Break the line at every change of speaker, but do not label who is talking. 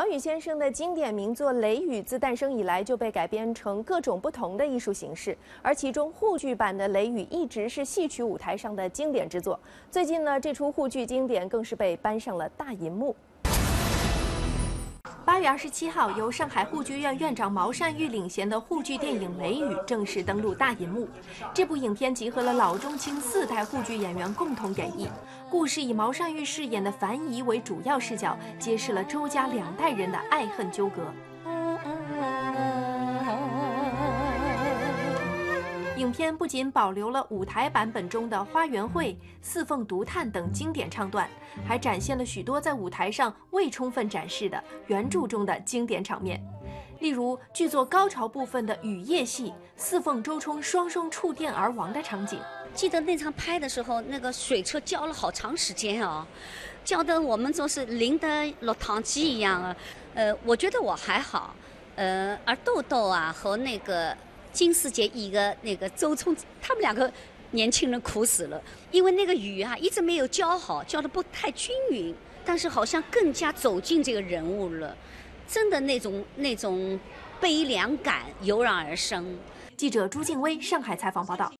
小雨先生的经典名作《雷雨》自诞生以来就被改编成各种不同的艺术形式，而其中沪剧版的《雷雨》一直是戏曲舞台上的经典之作。最近呢，这出沪剧经典更是被搬上了大银幕。六月二十七号，由上海沪剧院院长毛善玉领衔的沪剧电影《雷雨》正式登陆大银幕。这部影片集合了老中青四代沪剧演员共同演绎，故事以毛善玉饰演的樊姨为主要视角，揭示了周家两代人的爱恨纠葛。影片不仅保留了舞台版本中的《花园会》《四凤独叹》等经典唱段，还展现了许多在舞台上未充分展示的原著中的经典场面。例如，剧作高潮部分的雨夜戏，四凤周冲双双触电而亡的场景。
记得那场拍的时候，那个水车浇了好长时间哦，浇得我们就是淋得落汤鸡一样啊。呃，我觉得我还好，呃，而豆豆啊和那个。金世杰一个那个周冲，他们两个年轻人苦死了，因为那个雨啊一直没有浇好，浇的不太均匀。但是好像更加走进这个人物了，真的那种那种悲凉感油然而生。
记者朱静薇上海采访报道。